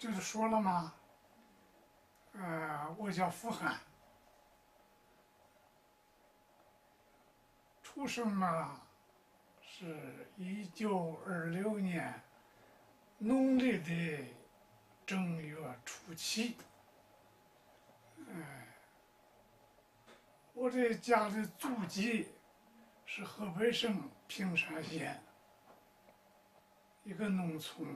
就是说了嘛，呃，我叫付汉，出生嘛是一九二六年农历的正月初七，哎，我的家的祖籍是河北省平山县一个农村。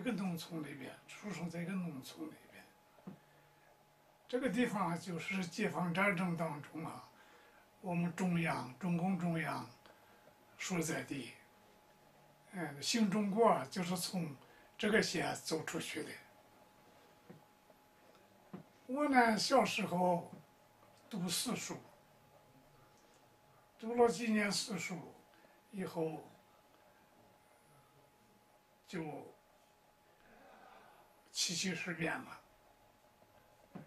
一个农村里边，出生在一个农村里边。这个地方就是解放战争当中啊，我们中央中共中央所在地。嗯，新中国就是从这个县走出去的。我呢，小时候读私塾，读了几年私塾以后，就。七七事变了，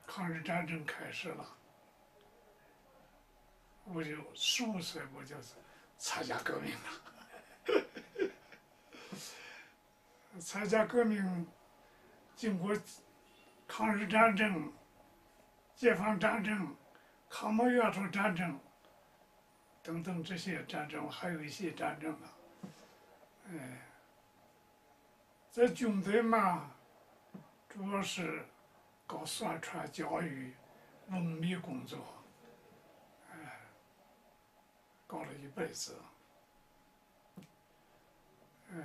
抗日战争开始了，我就十五岁，我就参加革命了。参加革命，经过抗日战争、解放战争、抗美援朝战争等等这些战争，还有一些战争啊，哎，在军队嘛。主要是搞宣传教育、文秘工作，哎，搞了一辈子，哎，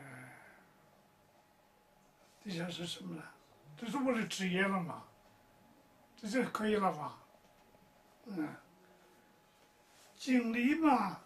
底下是什么呢？这是我的职业了嘛？这就可以了吧？嗯，经历嘛，